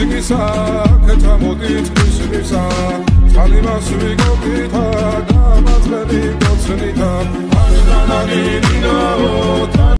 სიგისა ქეთა მოდით ისმისა წალიმას ვიგობითა და მაცხელი გოცნითა ანანანი ნინაო